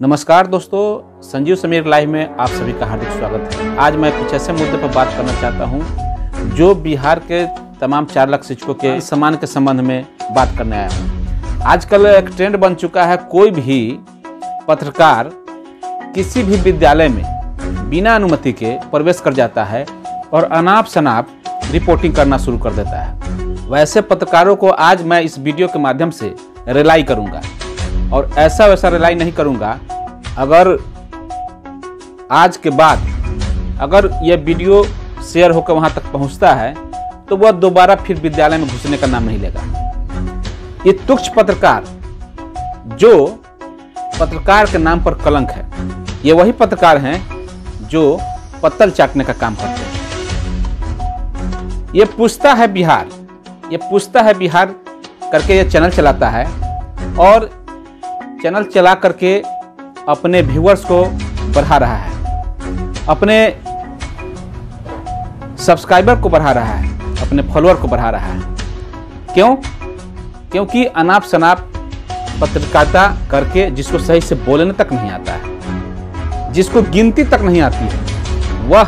नमस्कार दोस्तों, संजीव समीर लाइव में आप सभी का हार्दिक स्वागत है। आज मैं कुछ ऐसे मुद्दे पर बात करना चाहता हूँ, जो बिहार के तमाम चार लाख शिक्षकों के सम्मान के संबंध में बात करने आया हूँ। आजकल एक ट्रेंड बन चुका है, कोई भी पत्रकार किसी भी विद्यालय में बिना अनुमति के प्रवेश कर जाता है और अनाप शनाप रिपोर्टिंग करना शुरू कर देता है। वैसे पत्रकारों को आज मैं इस वीडियो के माध्यम से रिलाई करूँगा। और ऐसा वैसा रिलाई नहीं करूँगा। अगर आज के बाद अगर यह वीडियो शेयर होकर वहाँ तक पहुँचता है तो वह दोबारा फिर विद्यालय में घुसने का नाम नहीं लेगा। ये तुक्ष पत्रकार, जो पत्रकार के नाम पर कलंक है, ये वही पत्रकार हैं जो पत्तल चाटने का काम करते हैं। ये पूछता है बिहार, ये पूछता है बिहार करके ये चैनल चलाता है और चैनल चला करके अपने व्यूअर्स को बढ़ा रहा है। अपने सब्सक्राइबर को बढ़ा रहा है। अपने फॉलोअर को बढ़ा रहा है। क्यों? क्योंकि अनाप शनाप पत्रकारिता करके जिसको सही से बोलने तक नहीं आता है, जिसको गिनती तक नहीं आती है, वह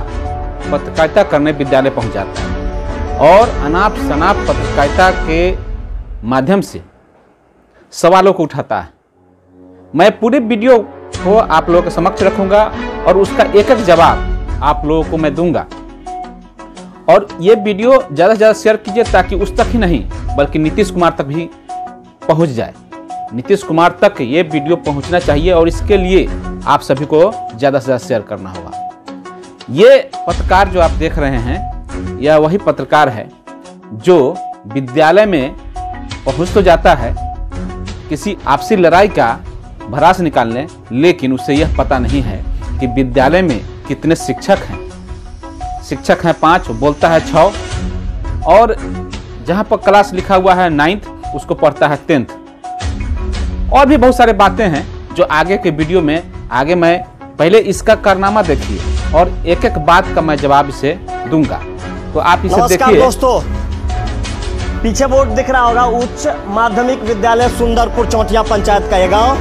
पत्रकारिता करने विद्यालय पहुँच जाता है। और अनाप शनाप पत्रकारिता के माध्यम से सवालों को उठाता है। मैं पूरे वीडियो को आप लोगों के समक्ष रखूँगा और उसका एक एक जवाब आप लोगों को मैं दूँगा। और ये वीडियो ज़्यादा से ज़्यादा शेयर कीजिए ताकि उस तक ही नहीं, बल्कि नीतीश कुमार तक भी पहुँच जाए। नीतीश कुमार तक ये वीडियो पहुँचना चाहिए और इसके लिए आप सभी को ज़्यादा से ज़्यादा शेयर करना होगा। ये पत्रकार जो आप देख रहे हैं, यह वही पत्रकार है जो विद्यालय में पहुँच तो जाता है, किसी आपसी लड़ाई का भरास निकालने लेकिन उसे यह पता नहीं है कि विद्यालय में कितने शिक्षक हैं। शिक्षक हैं पाँच बोलता है छः और जहाँ पर क्लास लिखा हुआ है नाइन्थ उसको पढ़ता है टेंथ। और भी बहुत सारे बातें हैं जो आगे के वीडियो में आगे मैं पहले इसका कारनामा देखिए और एक एक बात का मैं जवाब इसे दूँगा। तो आप इसे देखिए। दोस्तों। पीछे बोर्ड दिख रहा होगा उच्च माध्यमिक विद्यालय सुंदरपुर चौटिया पंचायत का ये गाँव।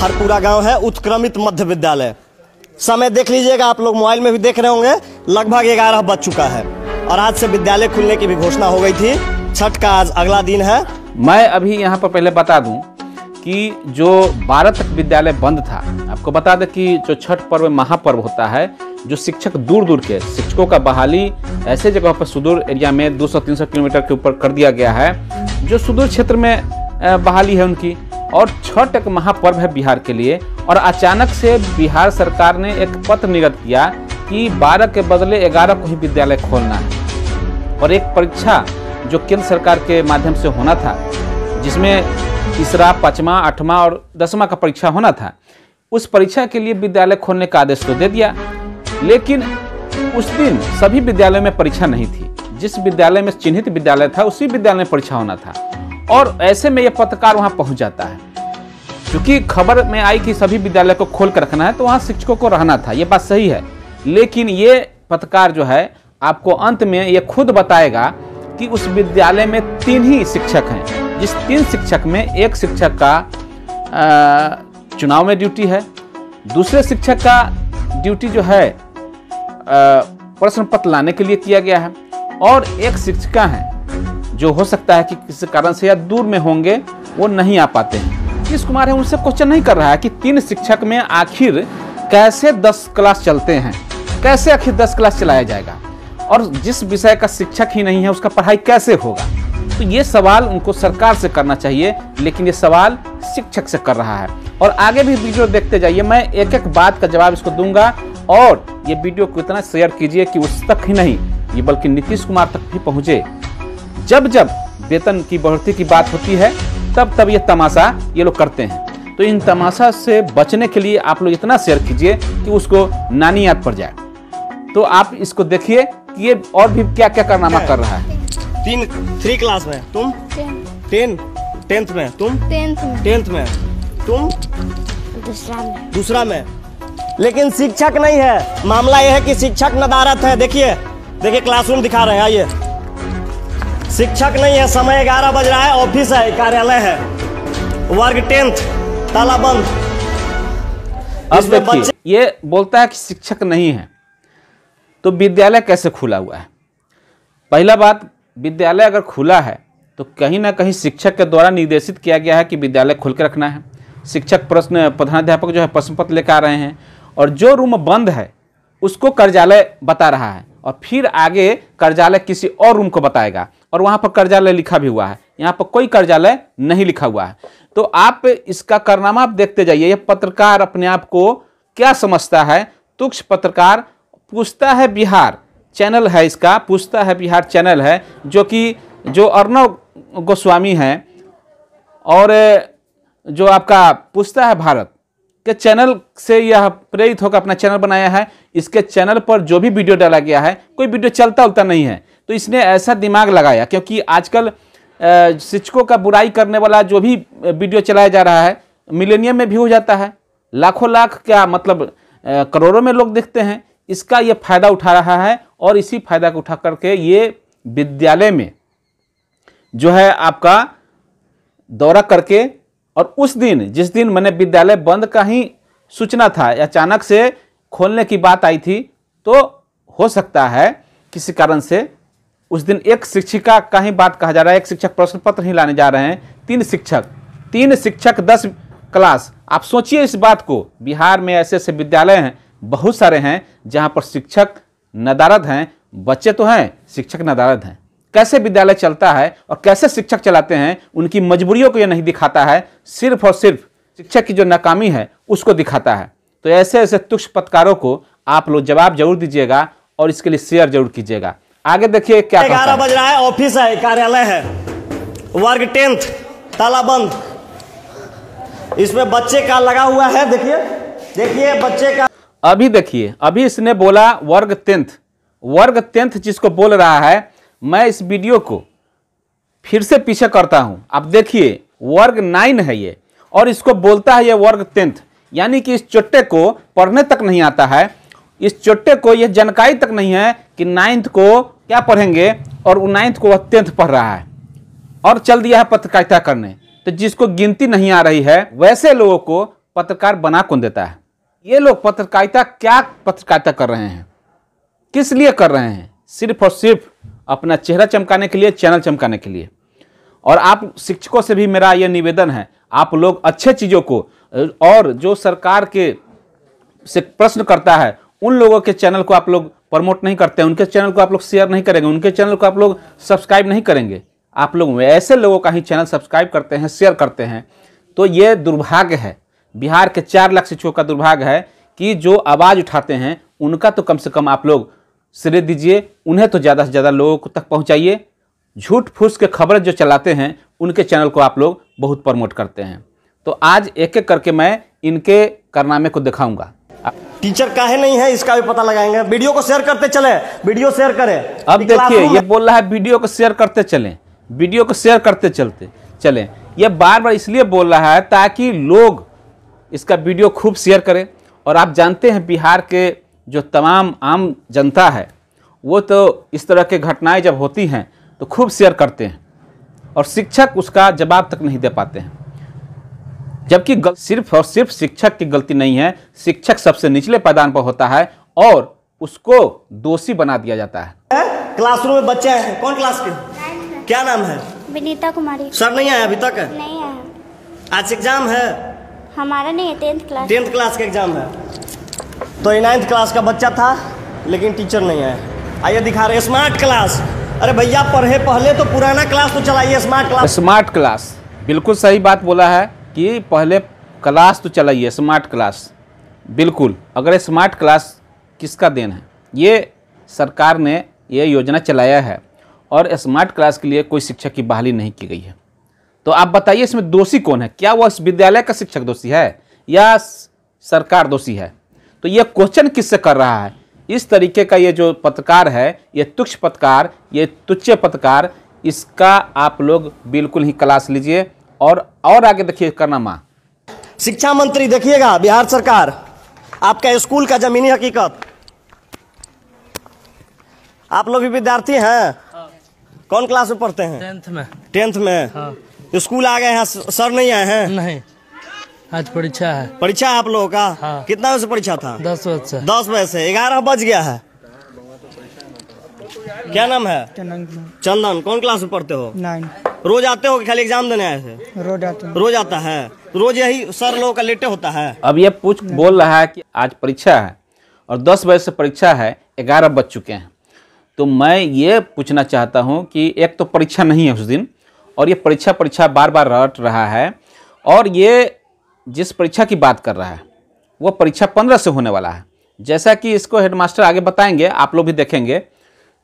हरपुरा गाँव है, उत्क्रमित मध्य विद्यालय। समय देख लीजिएगा, आप लोग मोबाइल में भी देख रहे होंगे, लगभग ग्यारह बज चुका है। और आज से विद्यालय खुलने की भी घोषणा हो गई थी। छठ का आज अगला दिन है। मैं अभी यहाँ पर पहले बता दूँ कि जो 12 तक विद्यालय बंद था, आपको बता दें कि जो छठ पर्व महापर्व होता है, जो शिक्षक दूर दूर के, शिक्षकों का बहाली, ऐसे जगह पर सुदूर एरिया में 200-300 किलोमीटर के ऊपर कर दिया गया है। जो सुदूर क्षेत्र में बहाली है उनकी और छठ एक महापर्व है बिहार के लिए। और अचानक से बिहार सरकार ने एक पत्र निर्गत किया कि 12 के बदले 11 को ही विद्यालय खोलना है। और एक परीक्षा जो केंद्र सरकार के माध्यम से होना था, जिसमें तीसरा, पाँचवा, आठवां और दसवां का परीक्षा होना था, उस परीक्षा के लिए विद्यालय खोलने का आदेश तो दे दिया। लेकिन उस दिन सभी विद्यालयों में परीक्षा नहीं थी। जिस विद्यालय में चिन्हित विद्यालय था, उसी विद्यालय में परीक्षा होना था। और ऐसे में यह पत्रकार वहाँ पहुँच जाता है। क्योंकि खबर में आई कि सभी विद्यालय को खोल कर रखना है तो वहाँ शिक्षकों को रहना था ये बात सही है। लेकिन ये पत्रकार जो है आपको अंत में ये खुद बताएगा कि उस विद्यालय में तीन ही शिक्षक हैं। जिस तीन शिक्षक में एक शिक्षक का अ, चुनाव में ड्यूटी है दूसरे शिक्षक का ड्यूटी जो है प्रश्न पत्र लाने के लिए किया गया है और एक शिक्षिका है। जो हो सकता है कि किसी कारण से या दूर में होंगे, वो नहीं आ पाते हैं। नीतीश कुमार है, उनसे क्वेश्चन नहीं कर रहा है कि तीन शिक्षक में आखिर कैसे दस क्लास चलते हैं, कैसे आखिर दस क्लास चलाया जाएगा, और जिस विषय का शिक्षक ही नहीं है, उसका पढ़ाई कैसे होगा? तो ये सवाल उनको सरकार से करना चाहिए, लेकिन ये सवाल शिक्षक से कर रहा है। और आगे भी वीडियो देखते जाइए, मैं एक एक बात का जवाब इसको दूँगा, और ये वीडियो को इतना शेयर कीजिए कि उस तक ही नहीं, ये बल्कि नीतीश कुमार तक भी पहुँचे। जब जब वेतन की बढ़ोतरी की बात होती है तब तब ये तमाशा ये लोग करते हैं। तो इन तमाशा से बचने के लिए आप लोग इतना शेयर कीजिए कि उसको नानी याद पड़ जाए। तो आप इसको देखिए कि ये और भी क्या क्या कारनामा कर रहा है। तीन थ्री क्लास में तुम? टेन टेंथ में तुम? टेंथ में। तुम? दूसरा में। दूसरा में। लेकिन शिक्षक नहीं है। मामला यह है कि शिक्षक नदारत है। देखिए देखिए क्लासरूम दिखा रहे हैं आइए। शिक्षक नहीं है समय ग्यारह बज रहा है ऑफ़िस है कार्यालय है। वर्ग टेंथ ताला बंद। अब देखिए ये बोलता है कि शिक्षक नहीं है तो विद्यालय कैसे खुला हुआ है? पहला बात विद्यालय अगर खुला है तो कहीं ना कहीं शिक्षक के द्वारा निर्देशित किया गया है कि विद्यालय खुल के रखना है। शिक्षक प्रश्न प्रधानाध्यापक जो है प्रश्न पत्र लेकर आ रहे हैं और जो रूम बंद है उसको कार्यालय बता रहा है। और फिर आगे कार्यालय किसी और रूम को बताएगा। और वहाँ पर कार्यालय लिखा भी हुआ है। यहाँ पर कोई कार्यालय नहीं लिखा हुआ है। तो आप इसका कारनामा आप देखते जाइए। ये पत्रकार अपने आप को क्या समझता है? तुक्ष पत्रकार पूछता है बिहार चैनल है इसका, पूछता है बिहार चैनल है, जो कि, जो अर्णव गोस्वामी हैं और जो आपका पूछता है भारत। के चैनल से यह प्रेरित होकर अपना चैनल बनाया है। इसके चैनल पर जो भी वीडियो डाला गया है, कोई वीडियो चलता उलता नहीं है। तो इसने ऐसा दिमाग लगाया, क्योंकि आजकल शिक्षकों का बुराई करने वाला जो भी वीडियो चलाया जा रहा है, मिलेनियम में भी हो जाता है। लाखों लाख क्या मतलब करोड़ों में लोग देखते हैं। इसका ये फ़ायदा उठा रहा है और इसी फ़ायदा को उठा करके ये विद्यालय में जो है आपका दौरा करके और उस दिन, जिस दिन मैंने विद्यालय बंद का ही सूचना था अचानक से खोलने की बात आई थी तो हो सकता है किसी कारण से उस दिन एक शिक्षिका का ही बात कहा जा रहा है, एक शिक्षक प्रश्न पत्र ही लाने जा रहे हैं, तीन शिक्षक तीन शिक्षक दस क्लास। आप सोचिए इस बात को, बिहार में ऐसे ऐसे विद्यालय हैं, बहुत सारे हैं, जहाँ पर शिक्षक नदारद हैं, बच्चे तो हैं, शिक्षक नदारद हैं। कैसे विद्यालय चलता है और कैसे शिक्षक चलाते हैं उनकी मजबूरियों को यह नहीं दिखाता है सिर्फ़ और सिर्फ़ शिक्षक की जो नाकामी है उसको दिखाता है। तो ऐसे ऐसे तुक्ष पत्रकारों को आप लोग जवाब ज़रूर दीजिएगा और इसके लिए शेयर ज़रूर कीजिएगा। आगे देखिए क्या ग्यारह बज रहा है ऑफ़िस है कार्यालय है। वर्ग टेंथ तालाबंद इसमें बच्चे का लगा हुआ है देखिए देखिए बच्चे का। अभी देखिए अभी इसने बोला वर्ग टेंथ। वर्ग टेंथ जिसको बोल रहा है मैं इस वीडियो को फिर से पीछे करता हूँ। आप देखिए, वर्ग नाइन है ये, और इसको बोलता है ये वर्ग टेंथ। यानी कि इस चुट्टे को पढ़ने तक नहीं आता है। इस चुट्टे को ये जानकारी तक नहीं है कि नाइन्थ को क्या पढ़ेंगे, और वो नाइन्थ को वह टेंथ पढ़ रहा है। और चल दिया है पत्रकारिता करने। तो जिसको गिनती नहीं आ रही है, वैसे लोगों को पत्रकार बना कौन देता है? ये लोग पत्रकारिता, क्या पत्रकारिता कर रहे हैं? किस लिए कर रहे हैं? सिर्फ़ और सिर्फ़ अपना चेहरा चमकाने के लिए, चैनल चमकाने के लिए। और आप शिक्षकों से भी मेरा यह निवेदन है, आप लोग अच्छे चीज़ों को, और जो सरकार के से प्रश्न करता है, उन लोगों के चैनल को आप लोग प्रमोट नहीं करते हैं उनके चैनल को आप लोग शेयर नहीं करेंगे, उनके चैनल को आप लोग सब्सक्राइब नहीं करेंगे। आप लोग ऐसे लोगों का ही चैनल सब्सक्राइब करते हैं, शेयर करते हैं। तो ये दुर्भाग्य है, बिहार के चार लाख शिक्षकों का दुर्भाग्य है कि जो आवाज़ उठाते हैं, उनका तो कम से कम आप लोग श्रेय दीजिए उन्हें तो ज़्यादा से ज़्यादा लोगों तक पहुँचाइए। झूठ फूस के खबरें जो चलाते हैं उनके चैनल को आप लोग बहुत प्रमोट करते हैं। तो आज एक एक करके मैं इनके कारनामे को दिखाऊँगा। टीचर काहे नहीं है इसका भी पता लगाएँगे। वीडियो को शेयर करते चले वीडियो शेयर करें। अब देखिए ये बोल रहा है वीडियो को शेयर करते चलें वीडियो को शेयर करते चलते चलें। ये बार बार इसलिए बोल रहा है ताकि लोग इसका वीडियो खूब शेयर करें। और आप जानते हैं बिहार के जो तमाम आम जनता है वो तो इस तरह के घटनाएँ जब होती हैं तो खूब शेयर करते हैं और शिक्षक उसका जवाब तक नहीं दे पाते हैं। जबकि सिर्फ़ और सिर्फ़ शिक्षक की गलती नहीं है शिक्षक सबसे निचले पैदान पर होता है और उसको दोषी बना दिया जाता है? क्लासरूम में बच्चे हैं? कौन क्लास के? क्या नाम है? विनीता कुमारी। सर नहीं आया अभी तक? नहीं आया। आज एग्ज़ाम है? हमारा नहीं है टेंथ क्लास। टेंथ क्लास का एग्ज़ाम है। तो ये नाइन्थ क्लास का बच्चा था, लेकिन टीचर नहीं आया आइए दिखा रहे स्मार्ट क्लास अरे भैया, पढ़े पहले तो पुराना क्लास तो चलाइए स्मार्ट क्लास स्मार्ट क्लास बिल्कुल सही बात बोला है कि पहले क्लास तो चलाइए स्मार्ट क्लास बिल्कुल। अगर स्मार्ट क्लास किसका देन है? ये सरकार ने ये योजना चलाया है और स्मार्ट क्लास के लिए कोई शिक्षक की बहाली नहीं की गई है। तो आप बताइए, इसमें दोषी कौन है? क्या वह विद्यालय का शिक्षक दोषी है या सरकार दोषी है? तो ये क्वेश्चन किससे कर रहा है? इस तरीके का ये जो पत्रकार है ये तुक्ष पत्रकार ये तुच्छ पत्रकार इसका आप लोग बिल्कुल ही क्लास लीजिए और और आगे देखिए करनामा शिक्षा मंत्री देखिएगा बिहार सरकार आपका स्कूल का जमीनी हकीकत। आप लोग भी विद्यार्थी हैं। कौन क्लास में पढ़ते हैं? टेंथ में। टेंथ में। हाँ। स्कूल आ गए हैं सर नहीं आए हैं? नहीं। आज परीक्षा है। परीक्षा आप लोगों का? हाँ। कितना बजे परीक्षा था? दस बजे से। दस बजे से। ग्यारह बज गया है। क्या नाम है? चंदन। कौन क्लास में पढ़ते हो? नाइन रोज आते हो खाली एग्ज़ाम देने आए थे? रोड आते हैं। रोज आता है। रोज यही सर लोगों का लेटे होता है। अब ये पूछ बोल रहा है कि आज परीक्षा है और दस बजे से परीक्षा है ग्यारह बज चुके हैं। तो मैं ये पूछना चाहता हूँ कि एक तो परीक्षा नहीं है उस दिन और ये परीक्षा परीक्षा बार बार रट रहा है और ये जिस परीक्षा की बात कर रहा है वह परीक्षा पंद्रह से होने वाला है। जैसा कि इसको हेडमास्टर आगे बताएँगे, आप लोग भी देखेंगे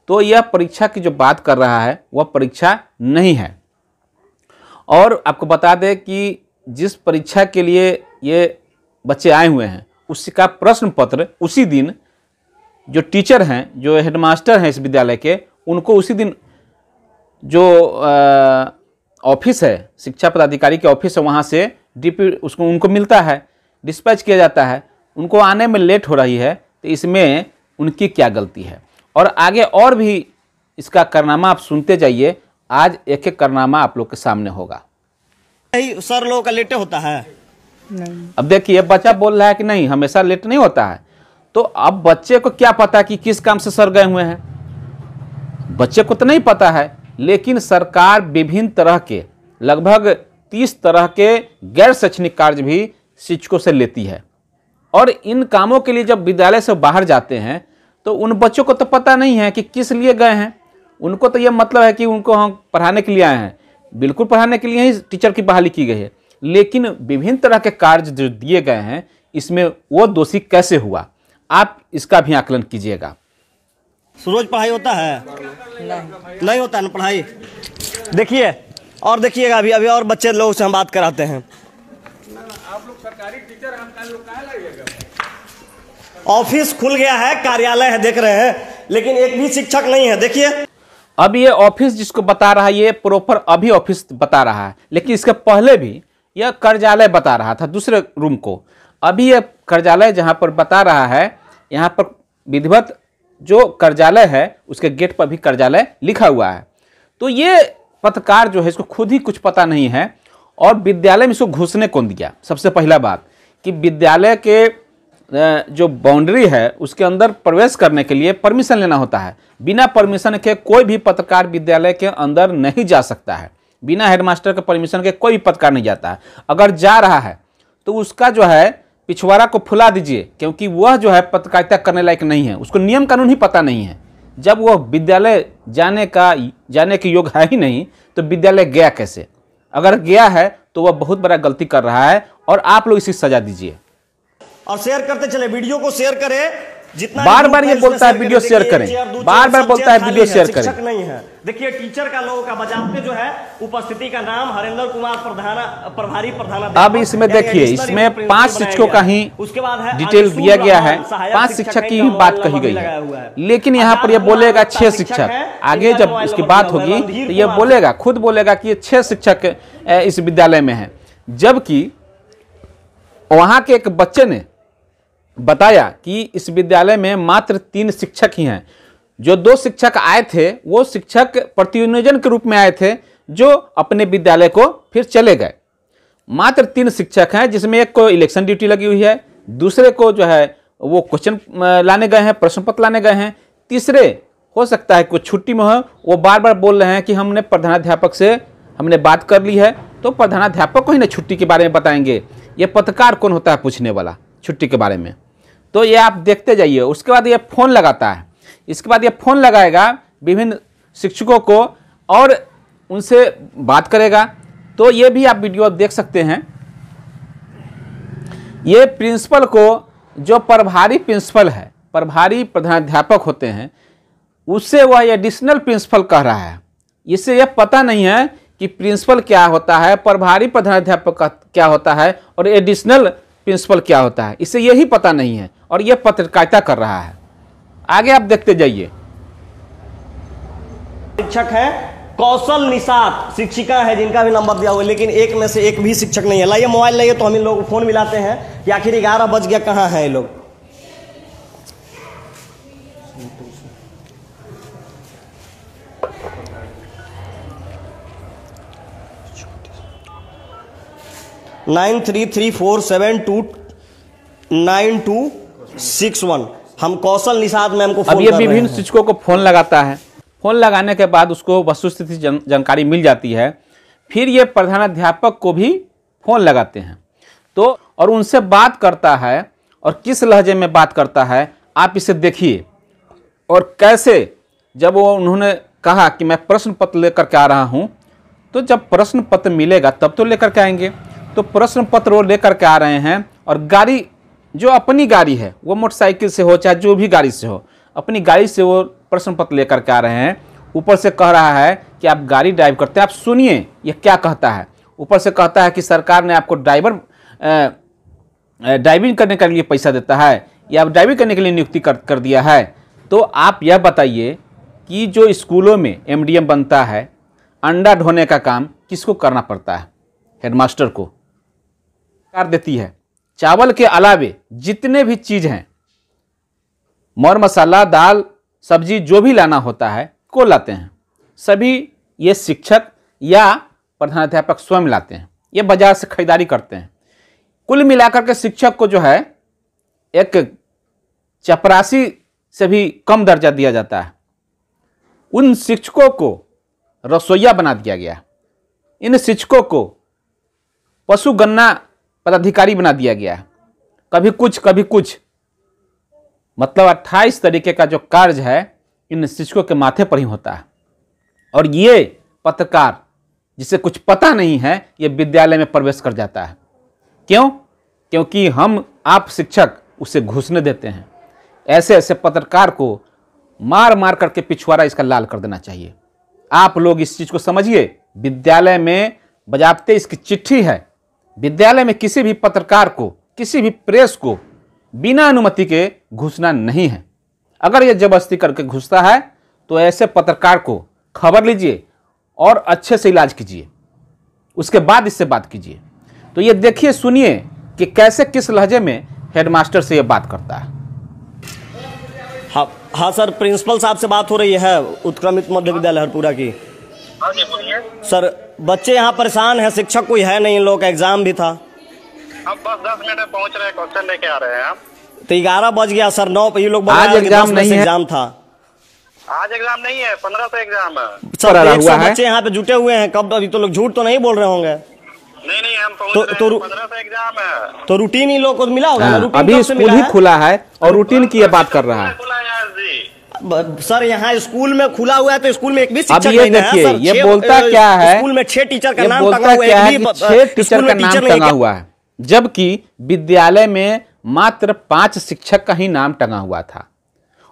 तो यह परीक्षा की जो बात कर रहा है, वह परीक्षा नहीं है। और आपको बता दें कि जिस परीक्षा के लिए ये बच्चे आए हुए हैं उसका प्रश्न पत्र उसी दिन जो टीचर हैं, जो हेडमास्टर हैं इस विद्यालय के, उनको उसी दिन जो ऑफ़िस है, शिक्षा पदाधिकारी के ऑफ़िस है, वहाँ से डीपी उसको उनको मिलता है डिस्पैच किया जाता है उनको आने में लेट हो रही है तो इसमें उनकी क्या गलती है? और आगे और भी इसका कारनामा आप सुनते जाइए आज एक एक कारनामा आप लोग के सामने होगा। यही सर लोगों का लेटे होता है। नहीं। अब देखिए बच्चा बोल रहा है कि नहीं हमेशा लेट नहीं होता है। तो अब बच्चे को क्या पता कि किस काम से सर गए हुए हैं? बच्चे को तो नहीं पता है लेकिन सरकार विभिन्न तरह के लगभग तीस तरह के गैर शैक्षणिक कार्य भी शिक्षकों से लेती है। और इन कामों के लिए जब विद्यालय से बाहर जाते हैं तो उन बच्चों को तो पता नहीं है कि किस लिए गए हैं। उनको तो यह मतलब है कि उनको हम पढ़ाने के लिए आए हैं। बिल्कुल पढ़ाने के लिए ही टीचर की बहाली की गई है। लेकिन विभिन्न तरह के कार्य जो दिए गए हैं इसमें वो दोषी कैसे हुआ? आप इसका भी आकलन कीजिएगा। रोज पढ़ाई होता है? नहीं। नहीं होता ना पढ़ाई? देखिए और देखिएगा अभी अभी और बच्चे लोग से हम बात कराते हैं। ऑफ़िस खुल गया है, कार्यालय है, देख रहे हैं, लेकिन एक भी शिक्षक नहीं है, देखिए। अब ये ऑफ़िस जिसको बता रहा है, ये प्रॉपर अभी ऑफ़िस बता रहा है, लेकिन इसके पहले भी यह कार्यालय बता रहा था, दूसरे रूम को। अभी यह कार्यालय जहाँ पर बता रहा है, यहाँ पर विधिवत जो कार्यालय है, उसके गेट पर भी कार्यालय लिखा हुआ है। तो ये पत्रकार जो है, इसको खुद ही कुछ पता नहीं है और विद्यालय में इसको घुसने कौन दिया? सबसे पहला बात कि विद्यालय के जो बाउंड्री है, उसके अंदर प्रवेश करने के लिए परमिशन लेना होता है। बिना परमिशन के कोई भी पत्रकार विद्यालय के अंदर नहीं जा सकता है। बिना हेडमास्टर के परमिशन के कोई भी पत्रकार नहीं जाता है। अगर जा रहा है तो उसका जो है, पिछवाड़ा को फुला दीजिए, क्योंकि वह जो है पत्रकारिता करने लायक नहीं है। उसको नियम कानून ही पता नहीं है। जब वह विद्यालय जाने का, जाने के योग है ही नहीं तो विद्यालय गया कैसे? अगर गया है तो वह बहुत बड़ा गलती कर रहा है और आप लोग इसी सजा दीजिए। और शेयर करते चले, वीडियो को शेयर करें जितना बार बार ये बोलता है वीडियो शेयर करें। बार बार बोलता है वीडियो शेयर करें। नहीं है। देखिए टीचर का लोगों का बजाते जो है उपस्थिति का नाम हरेंद्र कुमार प्रधान प्रभारी प्रधान अब इसमें देखिए इसमें पाँच शिक्षकों का ही उसके बाद है डिटेल दिया गया है। पाँच शिक्षक की ही बात कही गई है। लेकिन यहाँ पर ये आज़ाद बोलेगा छह शिक्षक आगे जब इसकी बात होगी तो ये बोलेगा खुद बोलेगा कि छह शिक्षक इस विद्यालय में हैं। जबकि वहाँ के एक बच्चे ने बताया कि इस विद्यालय में मात्र तीन शिक्षक ही हैं। जो दो शिक्षक आए थे, वो शिक्षक प्रतिनियोजन के रूप में आए थे, जो अपने विद्यालय को फिर चले गए। मात्र तीन शिक्षक हैं, जिसमें एक को इलेक्शन ड्यूटी लगी हुई है, दूसरे को जो है, वो क्वेश्चन लाने गए हैं, प्रश्न पत्र लाने गए हैं। तीसरे, हो सकता है कुछ छुट्टी में हो, वो बार बार बोल रहे हैं कि हमने प्रधानाध्यापक से हमने बात कर ली है तो प्रधानाध्यापक को ही ना छुट्टी के बारे में बताएँगे। ये पत्रकार कौन होता है पूछने वाला, छुट्टी के बारे में? तो ये आप देखते जाइए। उसके बाद ये फ़ोन लगाता है। इसके बाद ये फ़ोन लगाएगा, विभिन्न शिक्षकों को और उनसे बात करेगा। तो ये भी आप वीडियो देख सकते हैं। ये प्रिंसिपल को, जो प्रभारी प्रिंसिपल है, प्रभारी प्रधानाध्यापक होते हैं, उससे वह एडिशनल प्रिंसिपल कह रहा है। इससे यह पता नहीं है कि प्रिंसिपल क्या होता है, प्रभारी प्रधानाध्यापक क्या होता है और एडिशनल प्रिंसिपल क्या होता है। इससे यही पता नहीं है। और यह पत्रकारिता कर रहा है। आगे आप देखते जाइए। शिक्षक है, कौशल निषाद शिक्षिका है जिनका भी नंबर दिया हुआ लेकिन एक में से एक भी शिक्षक नहीं है। लाइए, मोबाइल लाइए तो हम इन लोग फ़ोन मिलाते हैं कि आखिर ग्यारह बज गया, कहाँ है ये लोग? Nine three three four seven two nine two six one. हम कौशल निषाद मैम को अब ये विभिन्न शिक्षकों को फ़ोन लगाता है। फ़ोन लगाने के बाद उसको वस्तुस्थिति जन, जानकारी मिल जाती है। फिर ये प्रधानाध्यापक को भी फ़ोन लगाते हैं। तो और उनसे बात करता है और किस लहजे में बात करता है आप इसे देखिए। और कैसे जब वो उन्होंने कहा कि मैं प्रश्न पत्र लेकर के आ रहा हूँ तो जब प्रश्न पत्र मिलेगा तब तो लेकर के आएँगे। तो प्रश्न पत्र वो लेकर के आ रहे हैं और गाड़ी जो अपनी गाड़ी है, वो मोटरसाइकिल से हो, चाहे जो भी गाड़ी से हो, अपनी गाड़ी से वो प्रश्न पत्र लेकर के आ रहे हैं। ऊपर से कह रहा है कि आप गाड़ी ड्राइव करते हैं। आप सुनिए, ये क्या कहता है। ऊपर से कहता है कि सरकार ने आपको ड्राइवर ड्राइविंग करने के लिए पैसा देता है, या आप ड्राइविंग करने के लिए नियुक्ति कर कर दिया है। तो आप यह बताइए कि जो स्कूलों में एमडीएम बनता है, अंडा ढोने का काम किसको करना पड़ता है? हेडमास्टर को। सरकार देती है। चावल के अलावे जितने भी चीज़ हैं, मर मसाला, दाल, सब्ज़ी, जो भी लाना होता है, को लाते हैं। सभी ये शिक्षक या प्रधानाध्यापक स्वयं लाते हैं, ये बाज़ार से खरीदारी करते हैं। कुल मिलाकर के शिक्षक को जो है, एक चपरासी से भी कम दर्जा दिया जाता है। उन शिक्षकों को रसोईया बना दिया गया। इन शिक्षकों को पशु गन्ना पदाधिकारी बना दिया गया है। कभी कुछ कभी कुछ। मतलब 28 तरीके का जो कार्य है, इन शिक्षकों के माथे पर ही होता है। और ये पत्रकार, जिसे कुछ पता नहीं है, ये विद्यालय में प्रवेश कर जाता है। क्यों? क्योंकि हम, आप शिक्षक, उसे घुसने देते हैं। ऐसे ऐसे पत्रकार को मार मार करके पिछवाड़ा इसका लाल कर देना चाहिए। आप लोग इस चीज़ को समझिए। विद्यालय में बजाबते इसकी चिट्ठी है। विद्यालय में किसी भी पत्रकार को, किसी भी प्रेस को बिना अनुमति के घुसना नहीं है। अगर ये ज़बरदस्ती करके घुसता है तो ऐसे पत्रकार को खबर लीजिए और अच्छे से इलाज कीजिए। उसके बाद इससे बात कीजिए। तो ये देखिए, सुनिए कि कैसे, किस लहजे में हेडमास्टर से ये बात करता है। हाँ हाँ सर, प्रिंसिपल साहब से बात हो रही है उत्क्रमित मध्य विद्यालय हरपुरा की। सर बच्चे यहाँ परेशान हैं शिक्षक कोई है नहीं इन लोग का एग्ज़ाम भी था। हम बस दस मिनट में पहुँच रहे हैं क्वेश्चन लेके आ रहे हैं हम। तो ग्यारह बज गया सर नौ पे ये लोग आज एग्ज़ाम नहीं है। एग्ज़ाम था। आज एग्ज़ाम नहीं है पंद्रह से एग्ज़ाम है। सर एक हुआ सौ है। बच्चे यहाँ पे जुटे हुए हैं कब अभी तो लोग झूठ तो नहीं बोल रहे होंगे। नहीं नहीं हम पहुँच तो- तो पंद्रह से एग्ज़ाम है। तो रूटीन ही लोग को मिला होगा? हाँ, रूटीन अभी स्कूल ही खुला है और रूटीन की ये बात कर रहा है। सर यहाँ स्कूल में खुला हुआ है तो स्कूल में एक भी शिक्षक नहीं है सर। ये बोलता क्या है? स्कूल में छह टीचर का नाम टंगा हुआ है छह टीचर का नाम टंगा हुआ है जबकि विद्यालय में मात्र पाँच शिक्षक का ही नाम टंगा हुआ था।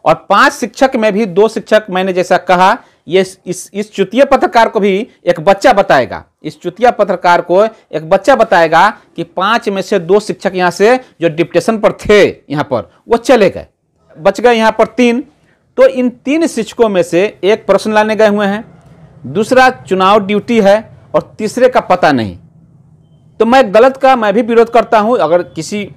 और पाँच शिक्षक में भी दो शिक्षक मैंने जैसा कहा ये इस इस, इस चुतिया पत्रकार को भी एक बच्चा बताएगा। इस चुतिया पत्रकार को एक बच्चा बताएगा कि पाँच में से दो शिक्षक यहाँ से जो डिप्टेशन पर थे यहाँ पर वो चले गए। बच गए यहाँ पर तीन। तो इन तीन शिक्षकों में से एक प्रश्न लाने गए हुए हैं, दूसरा चुनाव ड्यूटी है और तीसरे का पता नहीं। तो मैं गलत का मैं भी विरोध करता हूँ, अगर किसी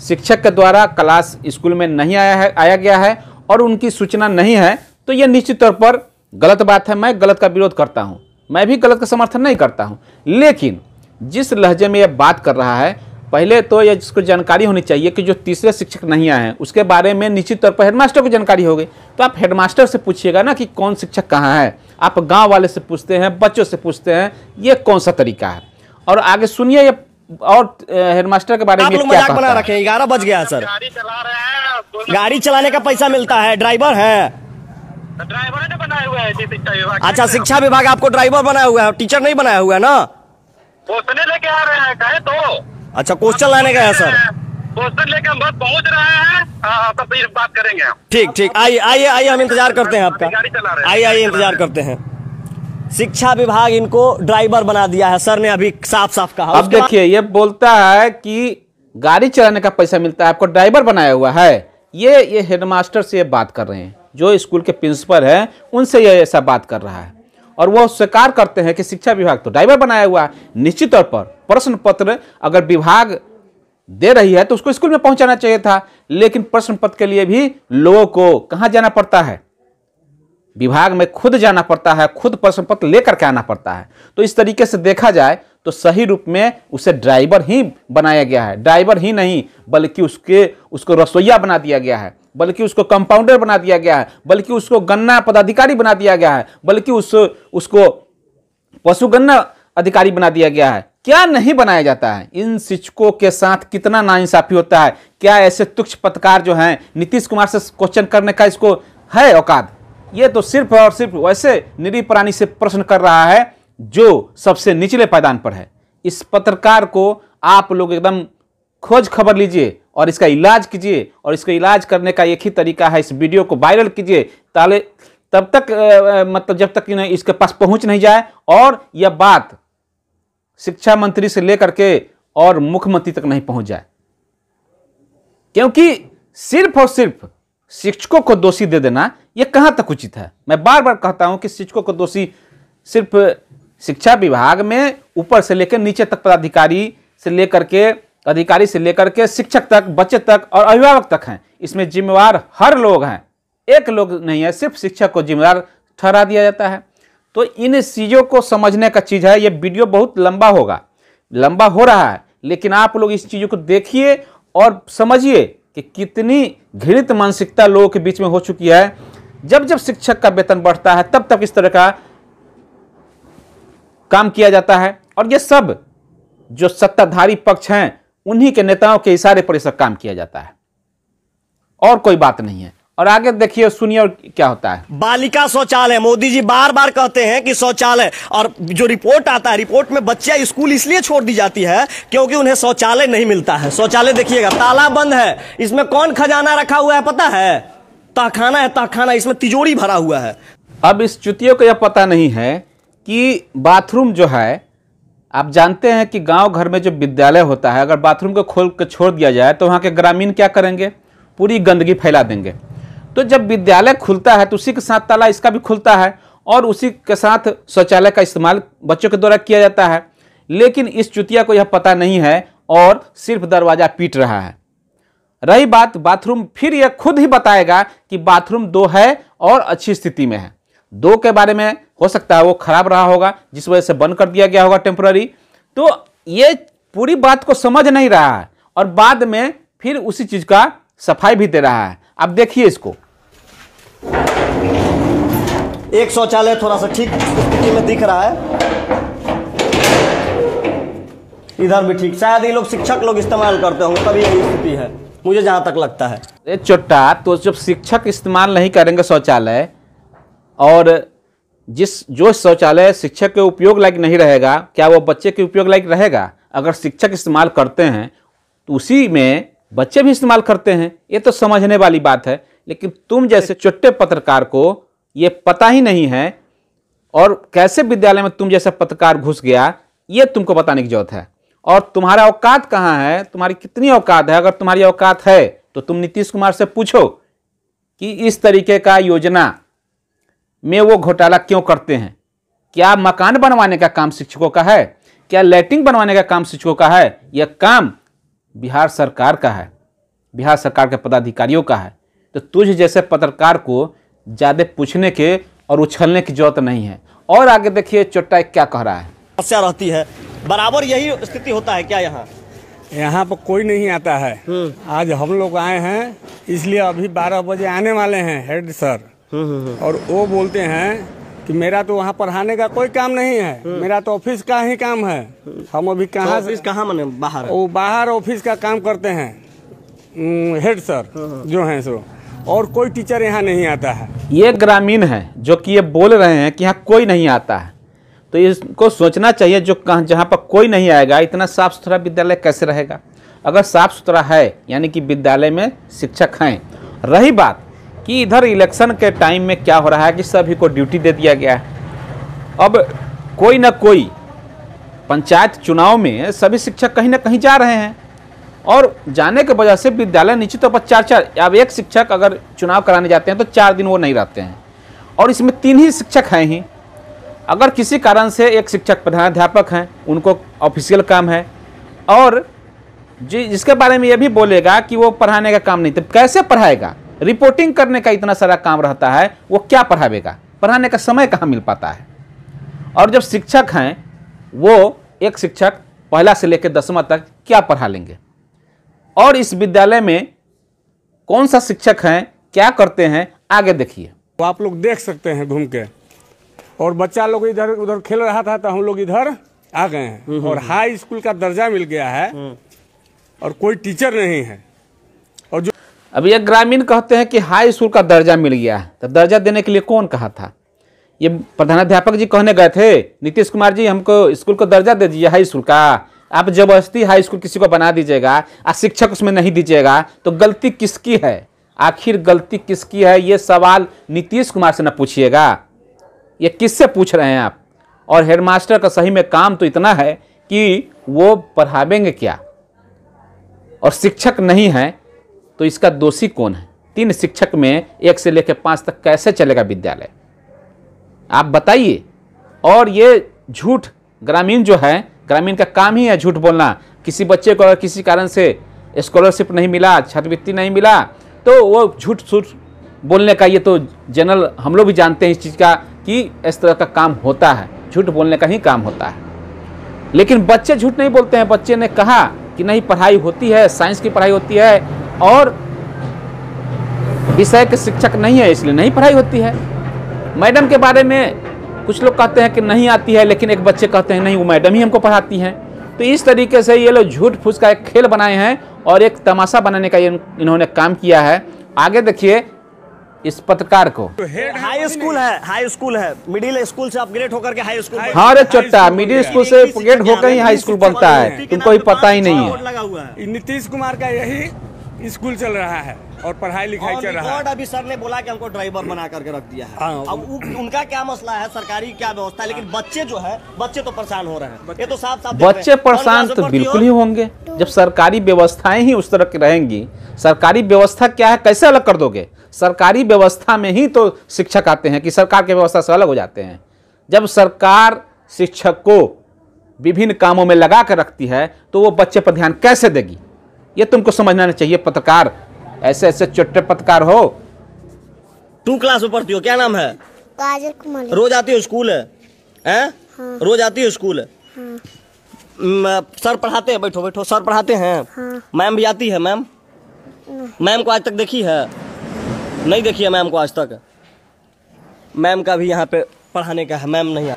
शिक्षक के द्वारा क्लास स्कूल में नहीं आया है, आया गया है और उनकी सूचना नहीं है तो यह निश्चित तौर पर गलत बात है, मैं गलत का विरोध करता हूँ। मैं भी गलत का समर्थन नहीं करता हूँ। लेकिन जिस लहजे में यह बात कर रहा है पहले तो यह जिसको जानकारी होनी चाहिए कि जो तीसरे शिक्षक नहीं आए हैं उसके बारे में निश्चित तौर पर हेडमास्टर को जानकारी होगी। तो आप हेडमास्टर से पूछिएगा ना कि कौन शिक्षक कहाँ है। आप गाँव वाले से पूछते हैं बच्चों से पूछते हैं ये कौन सा तरीका है? और आगे सुनिए ये और हेडमास्टर के बारे में आप क्या बना रखे ग्यारह बज गया सर। गाड़ी चला रहे हैं गाड़ी चलाने का पैसा मिलता है ड्राइवर है। ड्राइवर ने बनाए हुए हैं शिक्षा विभाग अच्छा शिक्षा विभाग आपको ड्राइवर बनाया हुआ है टीचर नहीं बनाया हुआ है ना? लेके आ रहे हैं कहे तो। अच्छा क्वेश्चन लाने का है सर क्वेश्चन लेके हम बस पहुँच रहे हैं। हाँ, तब फिर बात करेंगे हम। ठीक ठीक। आइए आइए आइए हम इंतज़ार करते हैं आपका। गाड़ी चला रहे हैं। आइए आइए इंतज़ार करते हैं। शिक्षा विभाग इनको ड्राइवर बना दिया है। सर ने अभी साफ़ साफ़ कहा। अब देखिए ये बोलता है कि गाड़ी चलाने का पैसा मिलता है आपको ड्राइवर बनाया हुआ है। ये ये हेडमास्टर से ये बात कर रहे हैं। जो स्कूल के प्रिंसिपल हैं उनसे ये ऐसा बात कर रहा है। और वो स्वीकार करते हैं कि शिक्षा विभाग तो ड्राइवर बनाया हुआ है निश्चित तौर पर। प्रश्न पत्र अगर विभाग दे रही है तो उसको स्कूल में पहुंचाना चाहिए था। लेकिन प्रश्न पत्र के लिए भी लोगों को कहाँ जाना पड़ता है? विभाग में खुद जाना पड़ता है, खुद प्रश्न पत्र लेकर के आना पड़ता है। तो इस तरीके से देखा जाए तो सही रूप में उसे ड्राइवर ही बनाया गया है। ड्राइवर ही नहीं, बल्कि उसके, उसको रसोईया बना दिया गया है, बल्कि उसको कंपाउंडर बना दिया गया है, बल्कि उसको गन्ना पदाधिकारी बना दिया गया है, बल्कि उस, उसको पशुगन्ना अधिकारी बना दिया गया है। क्या नहीं बनाया जाता है? इन शिक्षकों के साथ कितना नाइंसाफी होता है? क्या ऐसे तुच्छ पत्रकार जो हैं, नीतीश कुमार से क्वेश्चन करने का इसको है औकात? ये तो सिर्फ़ और सिर्फ़ वैसे निरी प्राणी से प्रश्न कर रहा है, जो सबसे निचले पैदान पर है। इस पत्रकार को आप लोग एकदम खोज खबर लीजिए और इसका इलाज कीजिए और इसका इलाज करने का एक ही तरीका है, इस वीडियो को वायरल कीजिए, ताले तब तक मतलब जब तक इसके पास पहुँच नहीं जाए और यह बात शिक्षा मंत्री से लेकर के और मुख्यमंत्री तक नहीं पहुँच जाए। क्योंकि सिर्फ़ और सिर्फ़ शिक्षकों को दोषी दे देना यह कहाँ तक उचित है? मैं बार बार कहता हूँ कि शिक्षकों को दोषी सिर्फ़ शिक्षा विभाग में ऊपर से लेकर नीचे तक पदाधिकारी से लेकर के, अधिकारी से लेकर के शिक्षक तक, बच्चे तक और अभिभावक तक हैं। इसमें जिम्मेवार हर लोग हैं। एक लोग नहीं है, सिर्फ़ शिक्षक को जिम्मेदार ठहरा दिया जाता है। तो इन चीज़ों को समझने का चीज़ है, ये वीडियो बहुत लंबा होगा। लंबा हो रहा है, लेकिन आप लोग इस चीज़ों को देखिए और समझिए कि कितनी घृणित मानसिकता लोगों के बीच में हो चुकी है। जब जब शिक्षक का वेतन बढ़ता है, तब तक इस तरह का काम किया जाता है। और ये सब जो सत्ताधारी पक्ष हैं, उन्हीं के नेताओं के इशारे पर सब काम किया जाता है। और कोई बात नहीं है। और आगे देखिए सुनिए और क्या होता है। बालिका शौचालय मोदी जी बार बार कहते हैं कि शौचालय और जो रिपोर्ट आता है रिपोर्ट में बच्चियाँ स्कूल इसलिए छोड़ दी जाती है क्योंकि उन्हें शौचालय नहीं मिलता है। शौचालय देखिएगा ताला बंद है इसमें कौन खजाना रखा हुआ है पता है? तहखाना है तहखाना इसमें तिजोरी भरा हुआ है। अब इस चुतियों को यह पता नहीं है कि बाथरूम जो है आप जानते हैं कि गाँव घर में जो विद्यालय होता है अगर बाथरूम को खोल कर छोड़ दिया जाए तो वहाँ के ग्रामीण क्या करेंगे? पूरी गंदगी फैला देंगे। तो जब विद्यालय खुलता है तो उसी के साथ ताला इसका भी खुलता है और उसी के साथ शौचालय का इस्तेमाल बच्चों के द्वारा किया जाता है। लेकिन इस चुतिया को यह पता नहीं है और सिर्फ़ दरवाज़ा पीट रहा है। रही बात बाथरूम फिर यह खुद ही बताएगा कि बाथरूम दो है और अच्छी स्थिति में है। दो के बारे में हो सकता है वो खराब रहा होगा, जिस वजह से बंद कर दिया गया होगा टेम्पररी। तो ये पूरी बात को समझ नहीं रहा है और बाद में फिर उसी चीज़ का सफ़ाई भी दे रहा है। अब देखिए इसको। एक शौचालय थोड़ा सा ठीक स्थिति में दिख रहा है। इधर भी ठीक, शायद ये लोग शिक्षक लोग इस्तेमाल करते होंगे, तभी यही स्थिति है। मुझे जहाँ तक लगता है। ये चोट्टा तो जब शिक्षक इस्तेमाल नहीं करेंगे शौचालय, और जिस, जो शौचालय शिक्षक के उपयोग लायक नहीं रहेगा, क्या वो बच्चे के उपयोग लायक रहेगा? अगर शिक्षक इस्तेमाल करते हैं तो उसी में बच्चे भी इस्तेमाल करते हैं। ये तो समझने वाली बात है। लेकिन तुम जैसे चुट्टे पत्रकार को ये पता ही नहीं है, और कैसे विद्यालय में तुम जैसा पत्रकार घुस गया, ये तुमको बताने की ज़रूरत है। और तुम्हारा औकात कहाँ है? तुम्हारी कितनी औकात है? अगर तुम्हारी औकात है तो तुम नीतीश कुमार से पूछो कि इस तरीके का योजना में वो घोटाला क्यों करते हैं? क्या मकान बनवाने का काम शिक्षकों का है? क्या लैट्रिन बनवाने का काम शिक्षकों का है? यह काम बिहार सरकार का है, बिहार सरकार के पदाधिकारियों का है। तो तुझ जैसे पत्रकार को ज़्यादा पूछने के और उछलने की ज़रूरत नहीं है। और आगे देखिए चोट्टा क्या कह रहा है? समस्या रहती है। बराबर यही स्थिति होता है क्या यहाँ? यहाँ पर कोई नहीं आता है। आज हम लोग आए हैं इसलिए अभी बारह बजे आने वाले हैं हेड सर। और वो बोलते हैं कि मेरा तो वहाँ पढ़ाने का कोई काम नहीं है। मेरा तो ऑफ़िस का ही काम है। हम अभी कहाँ ऑफ़िस कहाँ मने? बाहर। वो बाहर ऑफ़िस का काम करते हैं। हेड सर जो हैं सो। और कोई टीचर यहाँ नहीं आता है। ये ग्रामीण है, जो कि ये बोल रहे हैं कि यहाँ कोई नहीं आता है। तो इसको सोचना चाहिए, जो कहाँ, जहाँ पर कोई नहीं आएगा, इतना साफ़ सुथरा विद्यालय कैसे रहेगा? अगर साफ़ सुथरा है, यानी कि विद्यालय में शिक्षक हैं, रही बात कि इधर इलेक्शन के टाइम में क्या हो रहा है कि सभी को ड्यूटी दे दिया गया है। अब कोई ना कोई, पंचायत चुनाव में सभी शिक्षक कहीं ना कहीं जा रहे हैं। और जाने के वजह से विद्यालय निश्चित तौर पर चार चार अब एक शिक्षक अगर चुनाव कराने जाते हैं तो चार दिन वो नहीं रहते हैं। और इसमें तीन ही शिक्षक हैं ही। अगर किसी कारण से एक शिक्षक प्रधानाध्यापक हैं, उनको ऑफिशियल काम है, और जी, जिसके बारे में ये भी बोलेगा कि वो पढ़ाने का काम नहीं तो कैसे पढ़ाएगा? रिपोर्टिंग करने का इतना सारा काम रहता है, वो क्या पढ़ावेगा? पढ़ाने का समय कहाँ मिल पाता है? और जब शिक्षक हैं, वो एक शिक्षक पहला से लेकर दसवां तक क्या पढ़ा लेंगे? और इस विद्यालय में कौन सा शिक्षक हैं क्या करते हैं आगे देखिए। वो आप लोग देख सकते हैं घूम के। और बच्चा लोग इधर उधर खेल रहा था तो हम लोग इधर आ गए हैं। और हाई स्कूल का दर्जा मिल गया है। और कोई टीचर नहीं है। और जो अब ये ग्रामीण कहते हैं कि हाई स्कूल का दर्जा मिल गया है। तो दर्जा देने के लिए कौन कहा था? ये प्रधानाध्यापक जी कहने गए थे नीतीश कुमार जी हमको स्कूल को दर्जा दे दीजिए हाई स्कूल का। आप ज़बरदस्ती हाई स्कूल किसी को बना दीजिएगा और शिक्षक उसमें नहीं दीजिएगा तो गलती किसकी है? आखिर गलती किसकी है? ये सवाल नीतीश कुमार से ना पूछिएगा। ये किससे पूछ रहे हैं आप? और हेडमास्टर का सही में काम तो इतना है कि वो पढ़ावेंगे क्या? और शिक्षक नहीं है तो इसका दोषी कौन है? तीन शिक्षक में एक से लेकर पाँच तक कैसे चलेगा विद्यालय? आप बताइए। और ये झूठ ग्रामीण जो है ग्रामीण का काम ही है झूठ बोलना। किसी बच्चे को अगर किसी कारण से स्कॉलरशिप नहीं मिला, छात्रवृत्ति नहीं मिला तो वो झूठ झूठ बोलने का ये तो जनरल हम लोग भी जानते हैं इस चीज़ का कि इस तरह का काम होता है। झूठ बोलने का ही काम होता है। लेकिन बच्चे झूठ नहीं बोलते हैं। बच्चे ने कहा कि नहीं, पढ़ाई होती है साइंस की पढ़ाई होती है और विषय के शिक्षक नहीं है, इसलिए नहीं पढ़ाई होती है। मैडम के बारे में कुछ लोग कहते हैं कि नहीं आती है लेकिन एक बच्चे कहते हैं नहीं वो मैडम ही हमको पढ़ाती हैं। तो इस तरीके से ये लोग झूठ फूस का एक खेल बनाए हैं और एक तमाशा बनाने का इन्होंने काम किया है। आगे देखिए इस पत्रकार को। हाई स्कूल है हाई स्कूल है मिडिल स्कूल से अपग्रेड होकर के हाई स्कूल हाँ रे चोट्टा मिडिल स्कूल से गेट होकर ही हाई स्कूल बनता है। तुमको ही पता ही नहीं है। नीतीश कुमार का यही स्कूल चल रहा है। और पढ़ाई लिखाई चल रहा है। अभी सर ने बोला कि हमको ड्राइवर बना करके रख दिया है। हाँ, अब उ- उनका क्या मसला है? सरकारी क्या व्यवस्था लेकिन बच्चे जो है बच्चे तो परेशान हो रहे हैं। ये तो साफ़ साफ़ बच्चे परेशान तो बिल्कुल ही। होंगे। जब सरकारी व्यवस्थाएँ ही उस तरह की रहेंगी सरकारी व्यवस्था क्या है कैसे अलग कर दोगे? सरकारी व्यवस्था में ही तो शिक्षक आते हैं कि सरकार की व्यवस्था से अलग हो जाते हैं। जब सरकार शिक्षक को विभिन्न कामों में लगा कर रखती है तो वो बच्चे पर ध्यान कैसे देगी? ये तुमको समझना चाहिए पत्रकार। ऐसे ऐसे छोटे पत्रकार हो। टू क्लास में पढ़ती हो? क्या नाम है? काजल कुमारी। रोज आती हो स्कूल? है? हैं? रोज आती हो स्कूल? म, सर पढ़ाते हैं बैठो बैठो सर पढ़ाते हैं। हाँ। मैम भी आती है मैम? मैम को आज तक देखी है? नहीं देखी है मैम को आज तक? मैम का भी यहाँ पे पढ़ाने का है मैम नहीं आ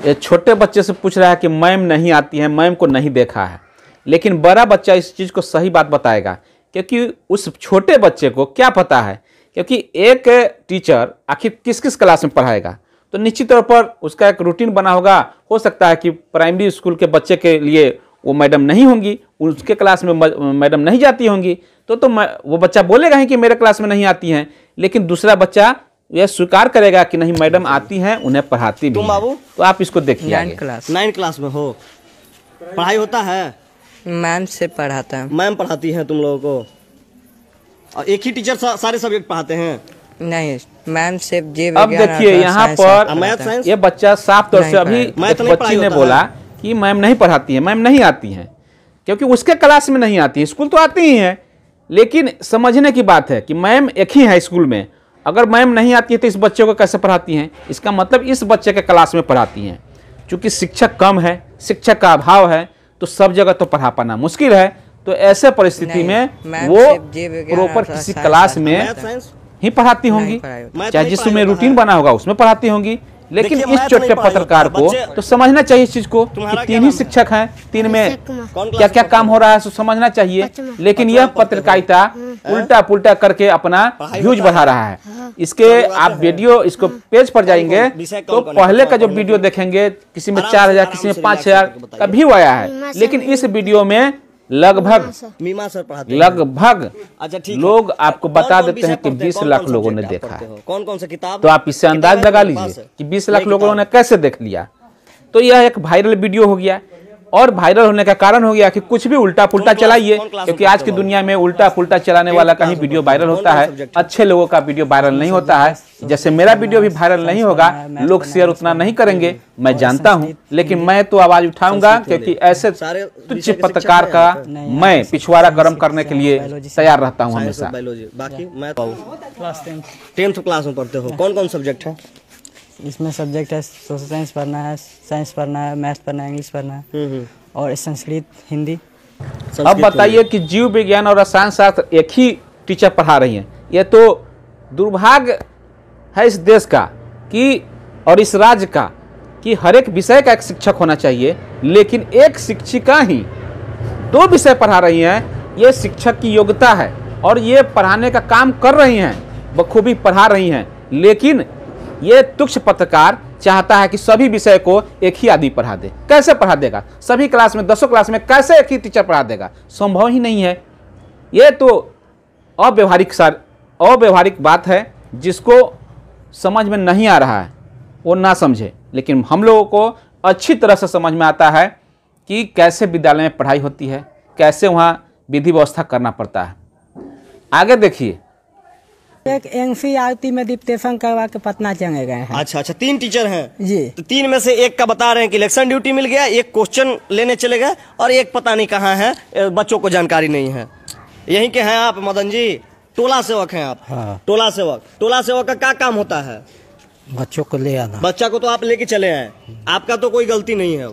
ये छोटे बच्चे से पूछ रहा है कि मैम नहीं आती है मैम को नहीं देखा है। लेकिन बड़ा बच्चा इस चीज़ को सही बात बताएगा। क्योंकि उस छोटे बच्चे को क्या पता है? क्योंकि एक टीचर आखिर किस किस क्लास में पढ़ाएगा? तो निश्चित तौर पर उसका एक रूटीन बना होगा। हो सकता है कि प्राइमरी स्कूल के बच्चे के लिए वो मैडम नहीं होंगी उसके क्लास में मैडम नहीं जाती होंगी। तो तो वो बच्चा बोलेगा ही कि मेरे क्लास में नहीं आती हैं लेकिन दूसरा बच्चा यह स्वीकार करेगा कि नहीं मैडम आती हैं उन्हें पढ़ाती भी तुम बाबू? तो आप इसको देखिए आगे। नाइन क्लास नाइन क्लास में हो। पढ़ाई होता है। मैम से पढ़ाता है। मैम पढ़ाती हैं तुम लोगों को? और एक ही टीचर सा, सारे सब्जेक्ट पढ़ाते हैं? नहीं मैम से जीव अब देखिए यहाँ पर मैथ साइंस ये बच्चा साफ़ तौर से अभी। नहीं बच्ची ने बोला कि मैम नहीं पढ़ाती है मैम नहीं आती हैं क्योंकि उसके क्लास में नहीं आती है स्कूल तो आती ही है। लेकिन समझने की बात है कि मैम एक ही है स्कूल में अगर मैम नहीं आती है तो इस बच्चे को कैसे पढ़ाती हैं? इसका मतलब इस बच्चे के क्लास में पढ़ाती हैं। चूँकि शिक्षक कम है शिक्षक का अभाव है तो सब जगह तो पढ़ा पाना मुश्किल है। तो ऐसे परिस्थिति में वो प्रॉपर किसी क्लास में ही। पढ़ाती होंगी। चाहे जिसमें रूटीन बना होगा उसमें पढ़ाती होंगी। लेकिन इस छोटे पत्रकार को तो समझना चाहिए इस चीज़ को कि तीन ही है? शिक्षक हैं तीन में क्या क्या काम हो रहा है? समझना चाहिए। लेकिन यह पत्रकारिता उल्टा पुल्टा करके अपना व्यूज़ बढ़ा रहा है। इसके आप वीडियो इसको पेज पर जाएँगे तो है? पहले का जो वीडियो देखेंगे किसी में चार हज़ार किसी में पाँच हज़ार। का व्यू आया है। लेकिन इस वीडियो में लगभग मीमा सर। पढ़ाते लगभग अच्छा ठीक लोग आपको बता कौन देते हैं कि 20 लाख लोगों ने देखा है। कौन कौन सा किताब? तो आप इससे अंदाज लगा लीजिए? कि 20 लाख लोगों ने कैसे देख लिया। तो यह एक वायरल वीडियो हो गया। और वायरल होने का कारण हो गया कि कुछ भी उल्टा पुल्टा चलाइए क्योंकि आज की दुनिया में उल्टा पुल्टा चलाने वाला का ही। वीडियो वायरल होता है। अच्छे लोगों का वीडियो वायरल नहीं होता है। जैसे मेरा वीडियो भी वायरल नहीं होगा लोग शेयर उतना नहीं करेंगे। मैं जानता हूँ लेकिन मैं तो आवाज़ उठाऊँगा क्योंकि ऐसे तुच्छ पत्रकार का मैं पिछवाड़ा गर्म करने के लिए तैयार रहता हूँ हमेशा। बाकी मैं टेंथ क्लास में पढ़ते हो। कौन कौन सब्जेक्ट है? इसमें सब्जेक्ट है सोशल साइंस पढ़ना है साइंस पढ़ना है मैथ्स पढ़ना है इंग्लिश पढ़ना है। हम्म और संस्कृत हिंदी। अब बताइए कि जीव विज्ञान और रसायन शास्त्र एक ही टीचर पढ़ा रही हैं। ये तो दुर्भाग्य है इस देश का कि और इस राज्य का कि हर एक विषय का एक शिक्षक होना चाहिए लेकिन एक शिक्षिका ही दो विषय पढ़ा रही हैं। ये शिक्षक की योग्यता है और ये पढ़ाने का काम कर रही हैं बखूबी पढ़ा रही हैं। लेकिन ये तुक्ष पत्रकार चाहता है कि सभी विषय को एक ही आदमी पढ़ा दे। कैसे पढ़ा देगा? सभी क्लास में, दसों क्लास में कैसे एक ही टीचर पढ़ा देगा? संभव ही नहीं है। ये तो अव्यवहारिक सार, अव्यवहारिक बात है, जिसको समझ में नहीं आ रहा है। वो ना समझे। लेकिन हम लोगों को अच्छी तरह से समझ में आता है कि कैसे विद्यालय में पढ़ाई होती है, कैसे वहाँ विधि व्यवस्था करना पड़ता है। आगे देखिए। एक एनसीईआरटी में डिप्टेशन करवा के पटना चले गए हैं। अच्छा अच्छा तीन टीचर हैं। जी। तो तीन में से एक का बता रहे हैं कि इलेक्शन ड्यूटी मिल गया एक क्वेश्चन लेने चले गए और एक पता नहीं कहाँ है बच्चों को जानकारी नहीं है। यही के हैं आप मदन जी। टोला सेवक हैं आप। हाँ। टोला सेवक। टोला सेवक का क्या काम होता है? बच्चों को ले आना। बच्चा को तो आप लेके चले आए। आपका तो कोई गलती नहीं है।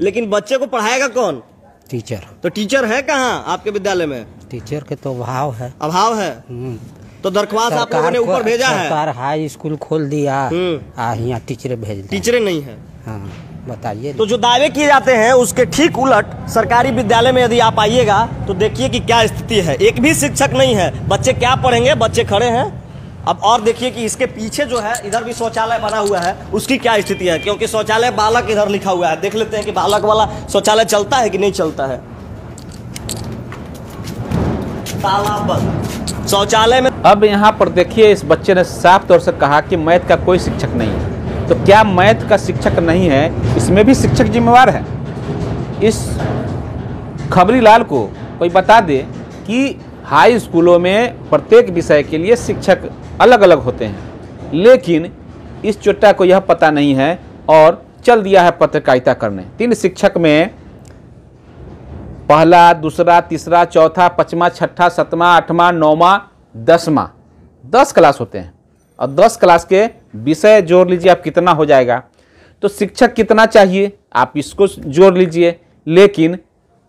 लेकिन बच्चे को पढ़ाएगा कौन? टीचर। तो टीचर है कहाँ आपके विद्यालय में? टीचर के तो अभाव है। अभाव है? हम्म। तो दरख्वास्त आप लोगों ने ऊपर भेजा है? सरकार हाई स्कूल खोल दिया। हम्म। यहाँ टीचर भेज टीचरें नहीं है। हाँ बताइए। तो जो दावे किए जाते हैं उसके ठीक उलट सरकारी विद्यालय में यदि आप आइएगा तो देखिए कि क्या स्थिति है। एक भी शिक्षक नहीं है। बच्चे क्या पढ़ेंगे? बच्चे खड़े हैं। अब और देखिए कि इसके पीछे जो है इधर भी शौचालय बना हुआ है। उसकी क्या स्थिति है? क्योंकि शौचालय बालक इधर लिखा हुआ है। देख लेते हैं कि बालक वाला शौचालय चलता है कि नहीं चलता है। ताला बंद। शौचालय में अब यहाँ पर देखिए, इस बच्चे ने साफ़ तौर से कहा कि मैथ का कोई शिक्षक नहीं है। तो क्या मैथ का शिक्षक नहीं है? इसमें भी शिक्षक जिम्मेवार है। इस खबरी लाल को कोई बता दे कि हाई स्कूलों में प्रत्येक विषय के लिए शिक्षक अलग अलग होते हैं। लेकिन इस चोटा को यह पता नहीं है और चल दिया है पत्रकारिता करने। तीन शिक्षक में पहला, दूसरा, तीसरा, चौथा, पाँचवा, छठा, सतवा, आठवां, नौवा, दसवा। दस क्लास होते हैं। और दस क्लास के विषय जोड़ लीजिए, आप कितना हो जाएगा। तो शिक्षक कितना चाहिए, आप इसको जोड़ लीजिए। लेकिन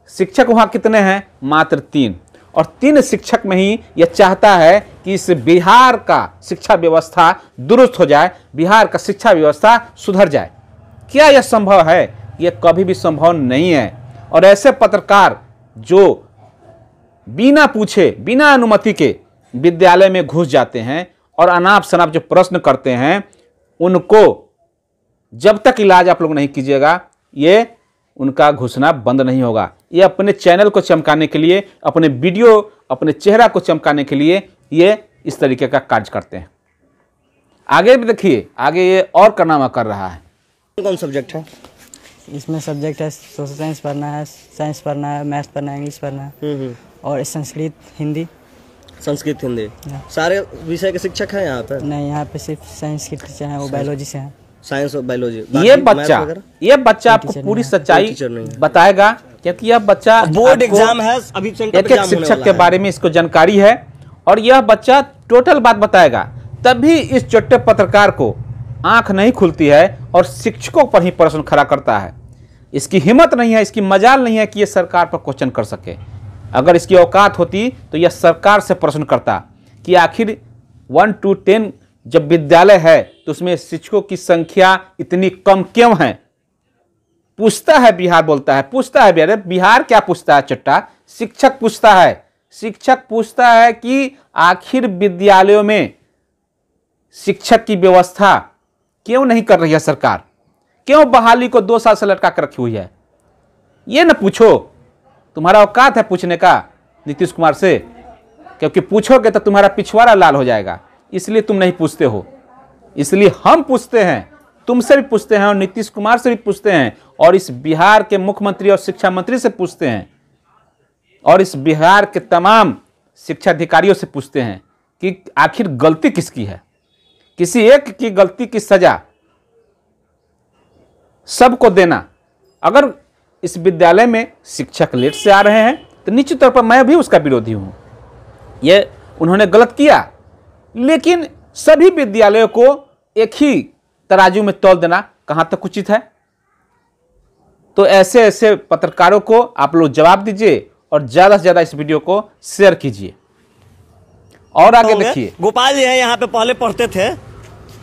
शिक्षक वहाँ कितने हैं? मात्र तीन। और तीन शिक्षक में ही यह चाहता है कि इस बिहार का शिक्षा व्यवस्था दुरुस्त हो जाए, बिहार का शिक्षा व्यवस्था सुधर जाए। क्या यह संभव है? यह कभी भी संभव नहीं है। और ऐसे पत्रकार जो बिना पूछे, बिना अनुमति के विद्यालय में घुस जाते हैं और अनाप शनाप जो प्रश्न करते हैं, उनको जब तक इलाज आप लोग नहीं कीजिएगा, ये उनका घुसना बंद नहीं होगा। ये अपने चैनल को चमकाने के लिए, अपने वीडियो, अपने चेहरा को चमकाने के लिए ये इस तरीके का कार्य करते हैं। आगे भी देखिए, आगे ये और करनामा कर रहा है। कौन सब्जेक्ट है? इसमें सब्जेक्ट है सोशल साइंस पढ़ना है साइंस पढ़ना है मैथ्स पढ़ना है इंग्लिश पढ़ना है। हम्म हम्म। और संस्कृत हिंदी। संस्कृत हिंदी। सारे विषय के शिक्षक हैं यहाँ पे? नहीं यहाँ पे सिर्फ़ साइंस के टीचर हैं वो बायोलॉजी से हैं। साइंस और बायोलॉजी ये बच्चा ये बच्चा आपको पूरी सच्चाई। बताएगा क्योंकि यह बच्चा बोर्ड एग्ज़ाम है अभी एक एक शिक्षक के बारे में इसको जानकारी है और यह बच्चा टोटल बात बताएगा। तभी इस छोटे पत्रकार को आँख नहीं खुलती है और शिक्षकों पर ही प्रश्न खड़ा करता है। इसकी हिम्मत नहीं है, इसकी मजाल नहीं है कि ये सरकार पर क्वेश्चन कर सके। अगर इसकी औकात होती तो यह सरकार से प्रश्न करता कि आखिर वन, टू, टेन जब विद्यालय है तो उसमें शिक्षकों की संख्या इतनी कम क्यों है? पूछता है, बिहार बोलता है, पूछता है, बिहार। बिहार क्या पूछता है, चट्टा? शिक्षक पूछता है। शिक्षक पूछता है कि आखिर विद्यालयों में शिक्षक की व्यवस्था क्यों नहीं कर रही है सरकार? क्यों बहाली को दो साल से लटका कर रखी हुई है? ये ना पूछो। तुम्हारा औकात है पूछने का, नीतीश कुमार से। क्योंकि पूछोगे तो तुम्हारा पिछवाड़ा लाल हो जाएगा। इसलिए तुम नहीं पूछते हो। इसलिए हम पूछते हैं। तुमसे भी पूछते हैं और नीतीश कुमार से भी पूछते हैं और इस बिहार के मुख्यमंत्री और शिक्षा मंत्री से पूछते हैं और इस बिहार के तमाम शिक्षा अधिकारियों से पूछते हैं कि आखिर गलती किसकी है? किसी एक की गलती की सजा सबको देना। अगर इस विद्यालय में शिक्षक लेट से आ रहे हैं तो निश्चित तौर पर मैं भी उसका विरोधी हूँ। ये उन्होंने गलत किया। लेकिन सभी विद्यालयों को एक ही तराजू में तौल देना कहाँ तक उचित है? तो ऐसे ऐसे पत्रकारों को आप लोग जवाब दीजिए और ज़्यादा से ज़्यादा इस वीडियो को शेयर कीजिए। और आगे देखिए। गोपाल जी है यहाँ पे पहले पढ़ते थे।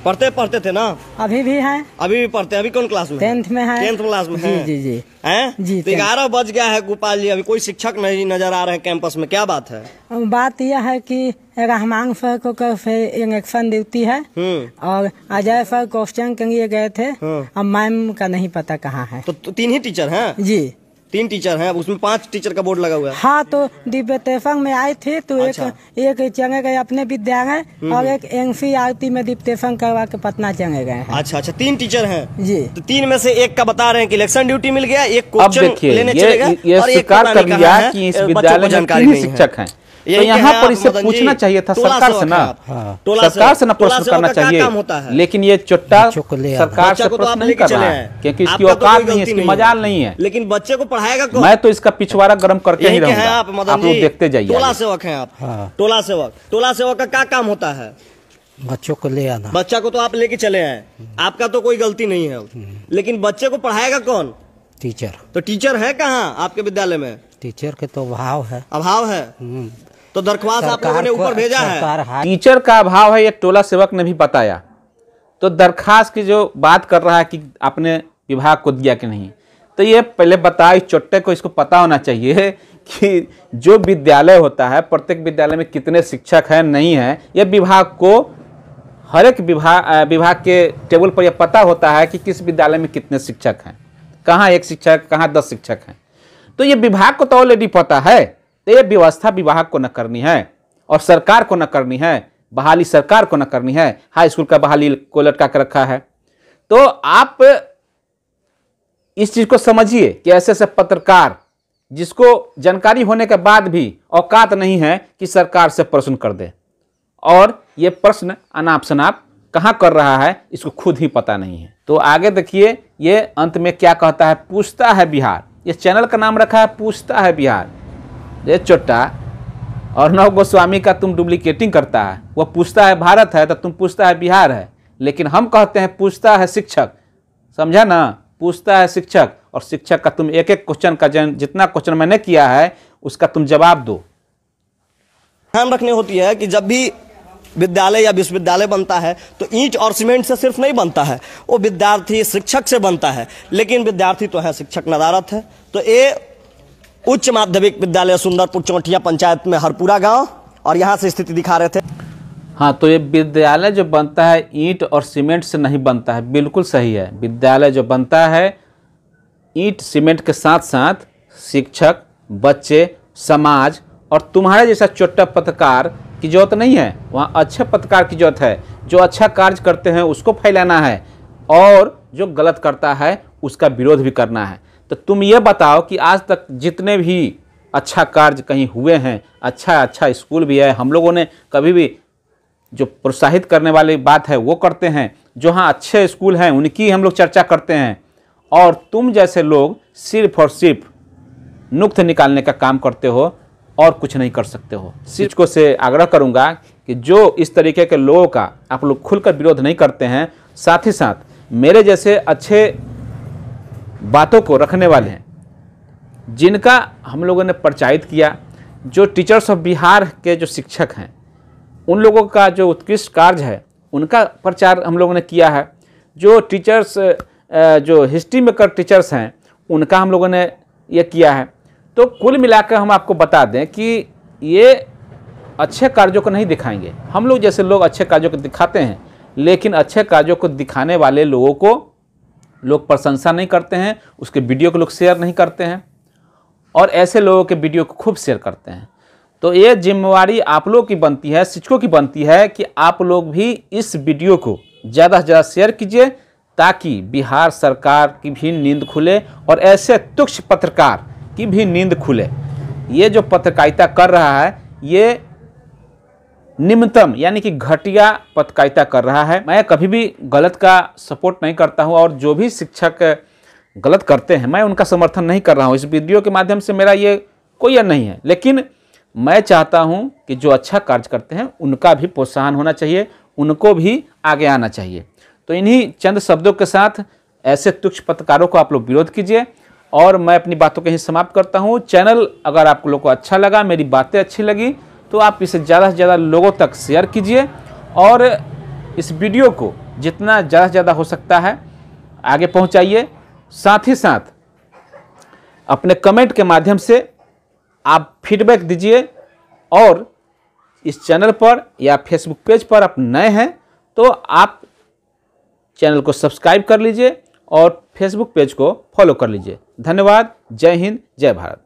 पढ़ते पढ़ते थे ना? अभी भी है। अभी भी पढ़ते हैं। अभी कौन क्लास में टेंथ में है। टेंथ क्लास में जी जी जी। हैं? जी, तो ग्यारह बज गया है गोपाल जी अभी कोई शिक्षक नहीं नज़र आ रहे हैं कैंपस में। क्या बात है? बात यह है कि रहमान सर को इलेक्शन ड्यूटी है। हम्म। और अजय सर क्वेश्चन के लिए गए थे। हाँ। अब मैम का नहीं पता कहाँ है। तो तीन ही टीचर हैं? जी। तीन टीचर हैं उसमें पाँच टीचर का बोर्ड लगा हुआ है। हाँ तो दिव्य तेफंग में आई थे तो अच्छा। एक एक चंगे गए अपने विद्यालय और एक एनसीआरटी में दीप्तेशन करवा के पटना चंगे गए अच्छा अच्छा तीन टीचर हैं। जी। तो तीन में से एक का बता रहे हैं कि इलेक्शन ड्यूटी मिल गया एक कोचिंग लेने चले गए और एक कर लिया है, कि इस विद्यालय में। शिक्षक हैं। तो यहाँ पर आप, इसे पूछना चाहिए था सरकार से ना। हाँ। टोला सरकार से ना प्रश्न करना चाहिए। है? लेकिन ये चुट्टा सरकार से तो प्रश्न नहीं कर रहा है क्योंकि इसकी तो औकात नहीं है इसकी मजाल नहीं है। लेकिन बच्चे को पढ़ाएगा कौन? मैं तो इसका पिछवाड़ा गर्म करके ही हैं रहूँगा। आप मदन लोग जी देखते जाइए टोला सेवक है आप। हाँ। टोला सेवक। टोला सेवक का क्या काम होता है? बच्चों को ले आना। बच्चा को तो आप लेके चले हैं आपका तो कोई गलती नहीं है। लेकिन बच्चे को पढ़ाएगा कौन? टीचर। तो टीचर है कहाँ आपके विद्यालय में? टीचर के तो अभाव है। अभाव है? हम्म। तो दरख्वास्त आप लोगों ने ऊपर भेजा है। टीचर का अभाव है ये टोला सेवक ने भी बताया। तो दरखास्त की जो बात कर रहा है कि आपने विभाग को दिया कि नहीं तो ये पहले बताओ इस चोट्टे को इसको पता होना चाहिए कि जो विद्यालय होता है प्रत्येक विद्यालय में कितने शिक्षक हैं नहीं है यह विभाग को हर एक विभाग विभाग के टेबल पर यह पता होता है कि किस विद्यालय में कितने शिक्षक हैं। कहाँ एक शिक्षक कहाँ दस शिक्षक हैं। तो ये विभाग को तो ऑलरेडी पता है। तो ये व्यवस्था विभाग को न करनी है और सरकार को न करनी है, बहाली सरकार को न करनी है। हाई स्कूल का बहाली को लटका कर रखा है। तो आप इस चीज़ को समझिए कि ऐसे ऐसे पत्रकार जिसको जानकारी होने के बाद भी औकात नहीं है कि सरकार से प्रश्न कर दे। और ये प्रश्न अनाप शनाप कहाँ कर रहा है, इसको खुद ही पता नहीं है। तो आगे देखिए, ये अंत में क्या कहता है, पूछता है बिहार। ये चैनल का नाम रखा है, पूछता है बिहार। ये चोट्टा, और नव गोस्वामी का तुम डुप्लीकेटिंग करता है। वो पूछता है, भारत है तो तुम पूछता है, बिहार है? लेकिन हम कहते हैं, पूछता है शिक्षक। समझा ना? पूछता है शिक्षक, और शिक्षक का तुम एक एक क्वेश्चन का जन, जितना क्वेश्चन मैंने किया है, उसका तुम जवाब दो। ध्यान रखनी होती है कि जब भी विद्यालय या विश्वविद्यालय बनता है तो ईंट और सीमेंट से सिर्फ़ नहीं बनता है। वो विद्यार्थी शिक्षक से बनता है, लेकिन विद्यार्थी तो है शिक्षक नदारत है। तो ये उच्च माध्यमिक विद्यालय सुंदरपुर चौटिया पंचायत में हरपुरा गाँव, और यहाँ से स्थिति दिखा रहे थे। हाँ तो ये विद्यालय जो बनता है, ईंट और सीमेंट से नहीं बनता है, बिल्कुल सही है। विद्यालय जो बनता है, ईंट, सीमेंट के साथ साथ शिक्षक, बच्चे, समाज और तुम्हारे जैसा छोटा पत्रकार की ज़रूरत नहीं है। वहाँ अच्छे पत्रकार की ज़रूरत है। जो अच्छा कार्य करते हैं, उसको फैलाना है, और जो गलत करता है, उसका विरोध भी करना है। तो तुम ये बताओ कि आज तक जितने भी अच्छा कार्य कहीं हुए हैं अच्छा अच्छा स्कूल भी है, हम लोगों ने कभी भी जो प्रोत्साहित करने वाली बात है, वो करते हैं। जो हाँ अच्छे स्कूल हैं, उनकी हम लोग चर्चा करते हैं। और तुम जैसे लोग सिर्फ़ और सिर्फ़ नुक्त निकालने का काम करते हो और कुछ नहीं कर सकते हो। शिक्षकों से आग्रह करूँगा कि जो इस तरीके के लोगों का आप लोग खुलकर विरोध नहीं करते हैं, साथ ही साथ मेरे जैसे अच्छे बातों को रखने वाले हैं। जिनका हम लोगों ने प्रचारित किया, जो टीचर्स ऑफ़ बिहार के जो शिक्षक हैं, उन लोगों का जो उत्कृष्ट कार्य है, उनका प्रचार हम लोगों ने किया है। जो टीचर्स जो हिस्ट्री मेकर टीचर्स हैं, उनका हम लोगों ने ये किया है। तो कुल मिलाकर हम आपको बता दें कि ये अच्छे कार्यों को नहीं दिखाएँगे। हम लोग जैसे लोग अच्छे कार्यों को दिखाते हैं, लेकिन अच्छे कार्यों को दिखाने वाले लोगों को लोग प्रशंसा नहीं करते हैं, उसके वीडियो को लोग शेयर नहीं करते हैं और ऐसे लोगों के वीडियो को खूब शेयर करते हैं। तो ये जिम्मेवारी आप लोग की बनती है, शिक्षकों की बनती है कि आप लोग भी इस वीडियो को ज़्यादा से ज़्यादा शेयर कीजिए ताकि बिहार सरकार की भी नींद खुले और ऐसे तुक्ष पत्रकार की भी नींद खुले। ये जो पत्रकारिता कर रहा है, ये निम्नतम, यानी कि घटिया पत्रकारिता कर रहा है। मैं कभी भी गलत का सपोर्ट नहीं करता हूँ और जो भी शिक्षक गलत करते हैं, मैं उनका समर्थन नहीं कर रहा हूँ। इस वीडियो के माध्यम से मेरा ये कोई यह नहीं है। लेकिन मैं चाहता हूँ कि जो अच्छा कार्य करते हैं, उनका भी प्रोत्साहन होना चाहिए, उनको भी आगे आना चाहिए। तो इन्हीं चंद शब्दों के साथ ऐसे तुच्छ पत्रकारों को आप लोग विरोध कीजिए और मैं अपनी बातों को यहीं समाप्त करता हूँ। चैनल अगर आप लोग को अच्छा लगा, मेरी बातें अच्छी लगी तो आप इसे ज़्यादा से ज़्यादा लोगों तक शेयर कीजिए और इस वीडियो को जितना ज़्यादा से ज़्यादा हो सकता है आगे पहुंचाइए। साथ ही साथ अपने कमेंट के माध्यम से आप फीडबैक दीजिए और इस चैनल पर या फेसबुक पेज पर आप नए हैं तो आप चैनल को सब्सक्राइब कर लीजिए और फेसबुक पेज को फॉलो कर लीजिए। धन्यवाद। जय हिंद। जय भारत।